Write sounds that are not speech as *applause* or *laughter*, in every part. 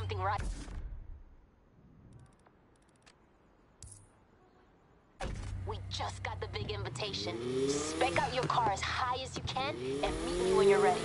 something right. We just got the big invitation. Spec out your car as high as you can and meet me when you're ready.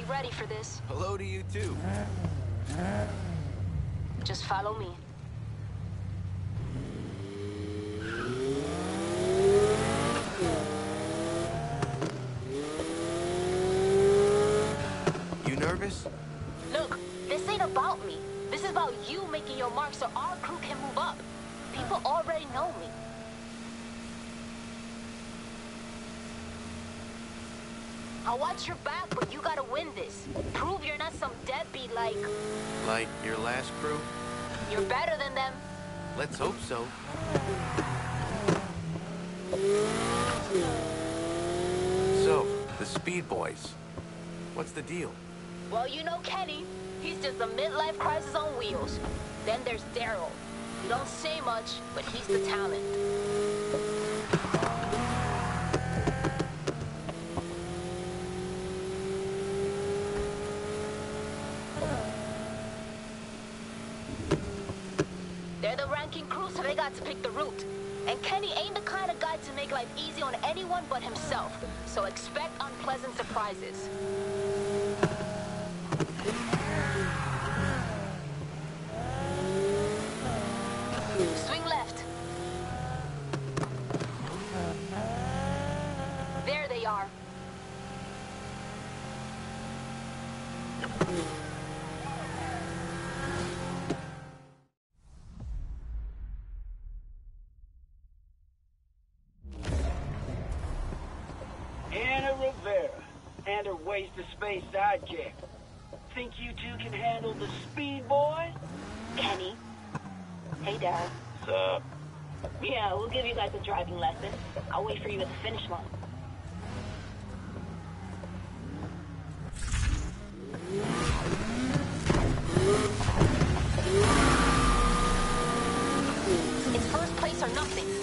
Be ready for this. Hello to you too. Just follow me. You nervous? Look, this ain't about me. This is about you making your mark so our crew can move up. People already know me. I'll watch your back, but you gotta win this. Prove you're not some deadbeat like... Like your last crew? You're better than them. Let's hope so. So, the Speed Boys. What's the deal? Well, you know Kenny. He's just a midlife crisis on wheels. Then there's Daryl. He don't say much, but he's the talent. They're the ranking crew, so they got to pick the route. And Kenny ain't the kind of guy to make life easy on anyone but himself. So expect unpleasant surprises. And her waste of space sidekick. Think you two can handle the speed boy? Kenny. Hey, Daryl. Sup? Yeah, we'll give you guys a driving lesson. I'll wait for you at the finish line. It's first place or nothing.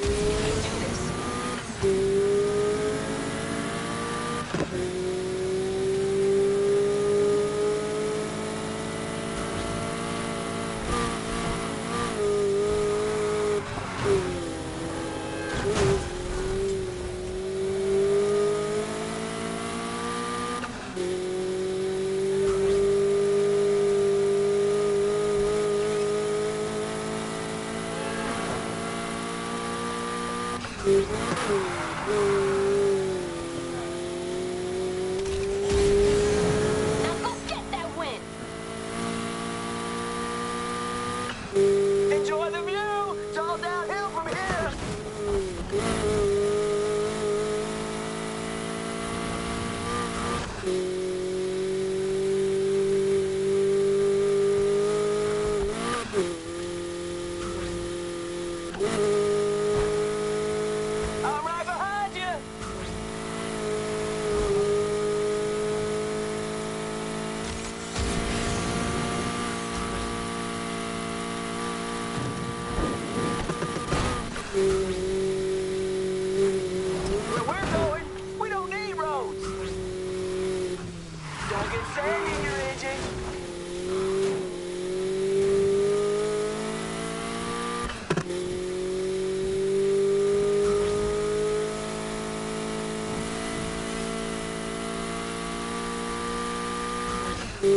You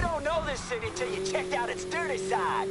don't know this city till you checked out its dirty side.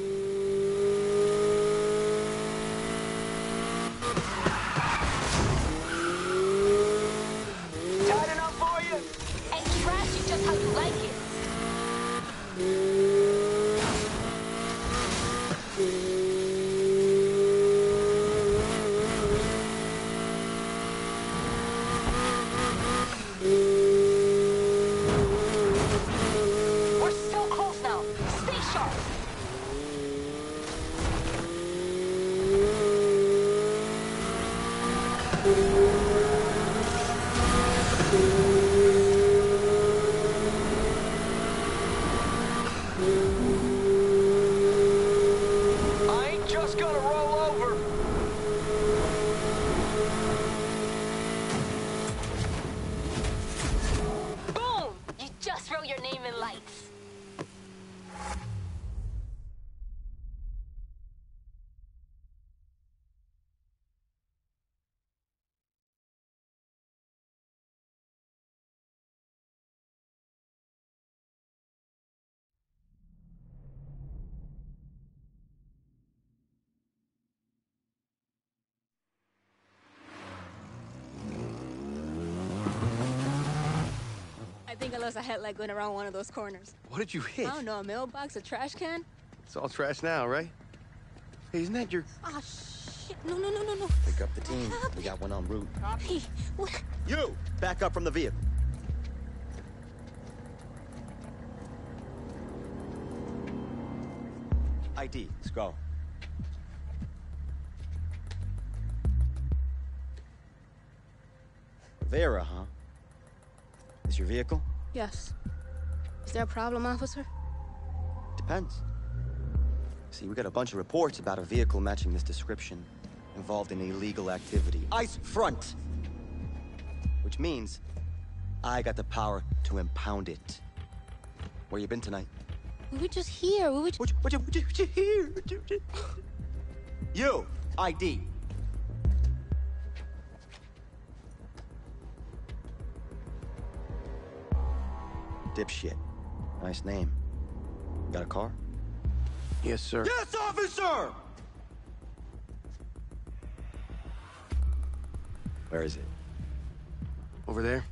I think I lost a headlight going around one of those corners. What did you hit? I don't know, a mailbox, a trash can? It's all trash now, right? Hey, isn't that your... Ah, shit. No, no, no, no, no. Pick up the team. We got one en route. Hey, what? You! Back up from the vehicle. ID, let's go. Vera, huh? Is your vehicle? Yes. Is there a problem, officer? Depends. See, we got a bunch of reports about a vehicle matching this description involved in illegal activity. Ice front! Which means I got the power to impound it. Where you been tonight? We were just here. We were just... What what you, what what you here? What what you- you, ID. Dipshit. Nice name. Got a car? Yes, sir. Yes, officer! Where is it? Over there?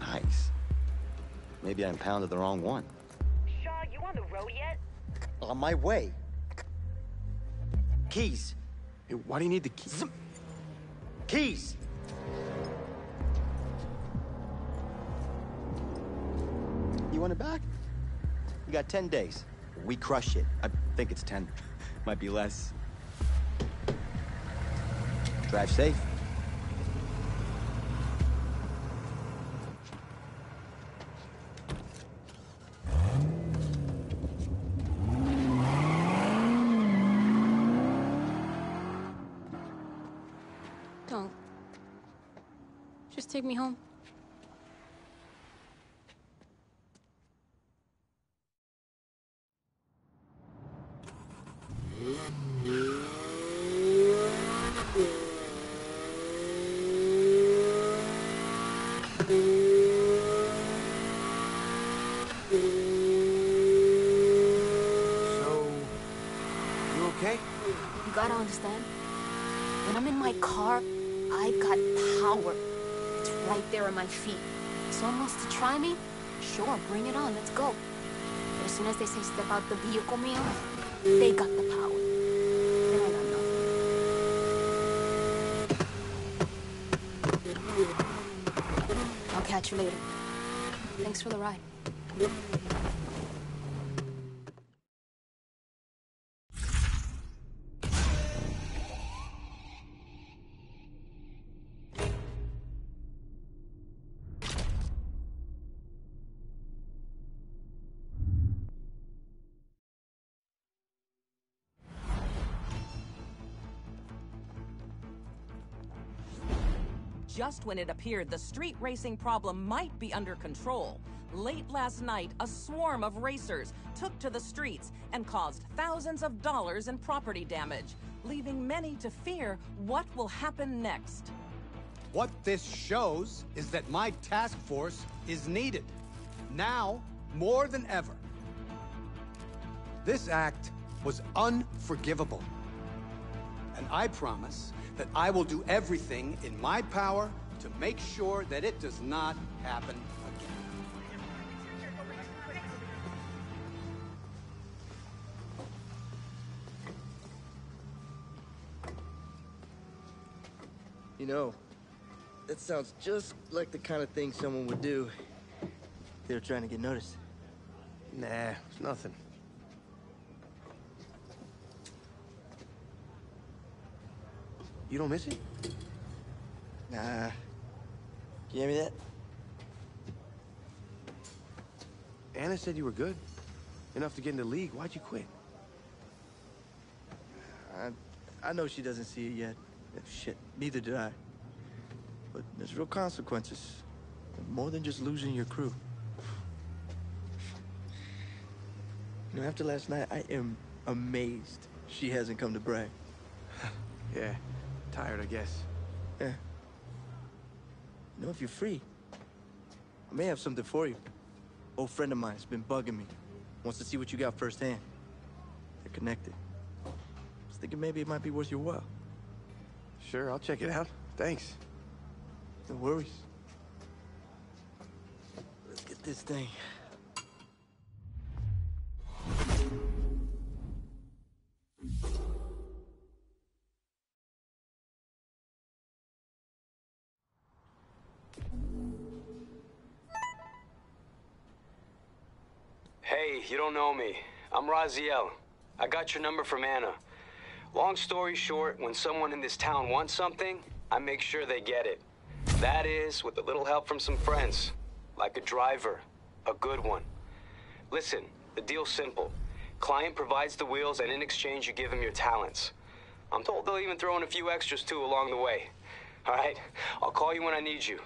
Nice. Maybe I impounded the wrong one. Shaw, you on the road yet? On my way. Keys. Hey, why do you need the keys? Keys! Want it back? You got 10 days. We crush it. I think it's 10. *laughs* Might be less. Drive safe. Don't. Just take me home. So... You okay? You gotta understand. When I'm in my car, I got power. It's right there at my feet. Someone wants to try me? Sure, bring it on. Let's go. But as soon as they say step out the vehicle, Mia, they got the power. Then I got nothing. I'll catch you later. Thanks for the ride. Just when it appeared the street racing problem might be under control, late last night, a swarm of racers took to the streets and caused thousands of dollars in property damage, leaving many to fear what will happen next. What this shows is that my task force is needed. Now, more than ever. This act was unforgivable. And I promise that I will do everything in my power to make sure that it does not happen again. You know, that sounds just like the kind of thing someone would do. if They were trying to get noticed. Nah, it's nothing. You don't miss it? Nah. Can you hear me that? Ana said you were good. Enough to get in the league. Why'd you quit? I, I know she doesn't see it yet. Shit, neither did I. But there's real consequences. More than just losing your crew. You know, after last night, I am amazed she hasn't come to brag. *laughs* Yeah. Tired, I guess. Yeah. You know, if you're free, I may have something for you. Old friend of mine's been bugging me. Wants to see what you got firsthand. They're connected. I Was thinking maybe it might be worth your while. Sure, I'll check it out. Thanks. No worries. Let's get this thing. Hey, you don't know me. I'm Raziel. I got your number from Ana. Long story short, when someone in this town wants something, I make sure they get it. That is, with a little help from some friends. Like a driver. A good one. Listen, the deal's simple. Client provides the wheels, and in exchange, you give him your talents. I'm told they'll even throw in a few extras too along the way. All right? I'll call you when I need you.